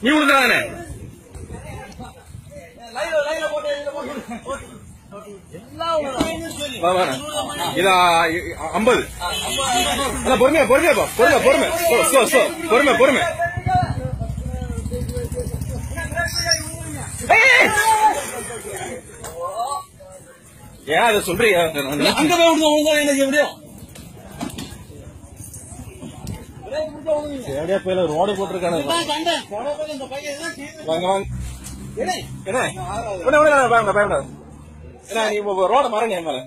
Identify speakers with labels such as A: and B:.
A: நீ விழுந்தானே வா, வாண்ணே. இதா இ- ஐம்பது. பொறுமையா பொறுமையா போ. பொறுமை பொறுமை. So, so. பொறுமை பொறுமை! ஏன் அதை சொல்றீங்க
B: அங்க போய் என்ன செய்ய முடியும்?
A: எப்படியா போயில ரோடு போட்டிருக்கானு.
B: என்ன?
A: வாங்க வாங்க. என்ன? பயப்பட பயப்படாது. நீ ரோட மறங்க மேல?